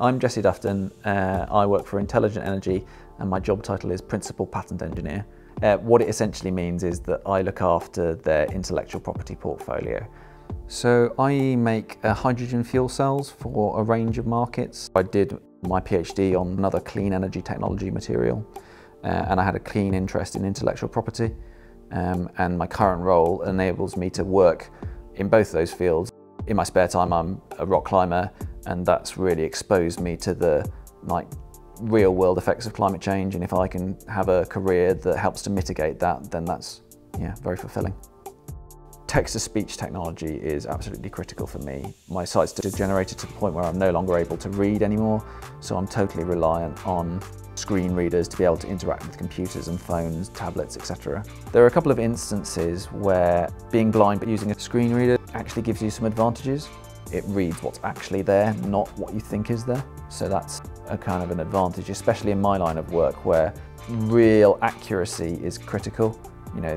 I'm Jesse Dufton. Uh, I work for Intelligent Energy and my job title is Principal Patent Engineer. Uh, what it essentially means is that I look after their intellectual property portfolio. So I make uh, hydrogen fuel cells for a range of markets. I did my PhD on another clean energy technology material uh, and I had a keen interest in intellectual property um, and my current role enables me to work in both those fields. In my spare time I'm a rock climber and that's really exposed me to the like real world effects of climate change and if I can have a career that helps to mitigate that then that's yeah very fulfilling. Text-to-speech technology is absolutely critical for me. My sight's degenerated to the point where I'm no longer able to read anymore, so I'm totally reliant on screen readers to be able to interact with computers and phones, tablets, etc. There are a couple of instances where being blind but using a screen reader actually gives you some advantages. It reads what's actually there, not what you think is there. So that's a kind of an advantage, especially in my line of work where real accuracy is critical. You know,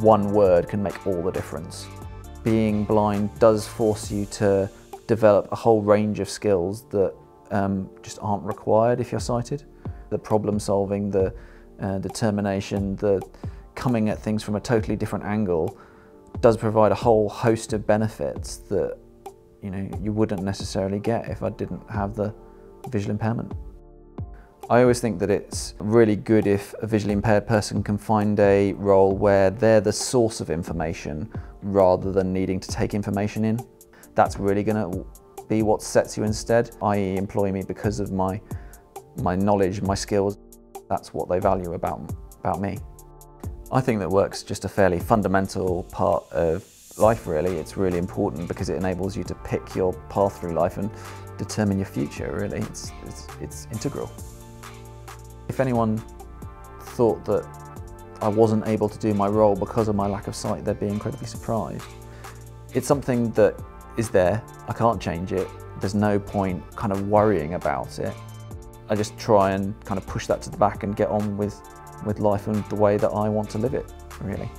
one word can make all the difference. Being blind does force you to develop a whole range of skills that um, just aren't required if you're sighted. The problem solving, the uh, determination, the coming at things from a totally different angle does provide a whole host of benefits that you know, you wouldn't necessarily get if I didn't have the visual impairment. I always think that it's really good if a visually impaired person can find a role where they're the source of information rather than needing to take information in. That's really going to be what sets you instead, i.e. employ me because of my, my knowledge, my skills. That's what they value about, about me. I think that work's just a fairly fundamental part of life really. It's really important because it enables you to pick your path through life and determine your future really. It's, it's, it's integral. If anyone thought that I wasn't able to do my role because of my lack of sight, they'd be incredibly surprised. It's something that is there, I can't change it. There's no point kind of worrying about it. I just try and kind of push that to the back and get on with, with life and the way that I want to live it, really.